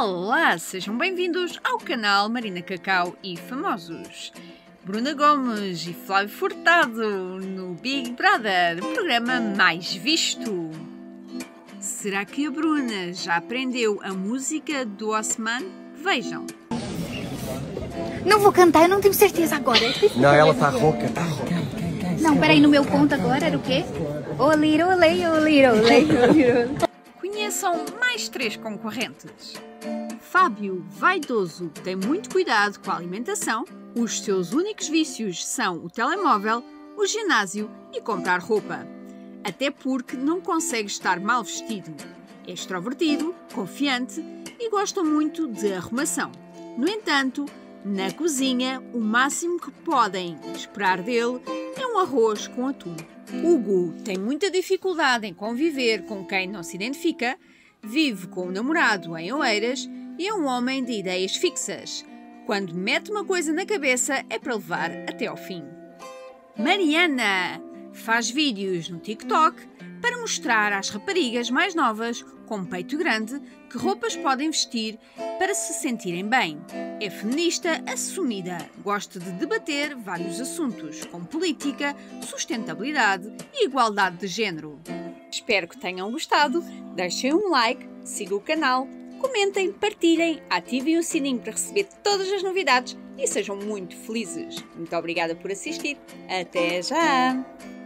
Olá, sejam bem-vindos ao canal Marina Cacau e Famosos. Bruna Gomes e Flávio Furtado no Big Brother, programa mais visto. Será que a Bruna já aprendeu a música do Osman? Vejam. Não vou cantar, eu não tenho certeza agora. Não, ela tá rouca, tá rouca. Não, peraí, no meu ponto agora era o quê? Olê, olê, olê, olê. Conheçam mais três concorrentes. Fábio, vaidoso, tem muito cuidado com a alimentação. Os seus únicos vícios são o telemóvel, o ginásio e comprar roupa. Até porque não consegue estar mal vestido. É extrovertido, confiante e gosta muito de arrumação. No entanto, na cozinha, o máximo que podem esperar dele é um arroz com atum. Hugo tem muita dificuldade em conviver com quem não se identifica, vive com o namorado em Oeiras e é um homem de ideias fixas. Quando mete uma coisa na cabeça é para levar até ao fim. Mariana faz vídeos no TikTok para mostrar às raparigas mais novas, com peito grande, que roupas podem vestir para se sentirem bem. É feminista assumida, gosta de debater vários assuntos, como política, sustentabilidade e igualdade de género. Espero que tenham gostado, deixem um like, sigam o canal, comentem, partilhem, ativem o sininho para receber todas as novidades e sejam muito felizes. Muito obrigada por assistir. Até já!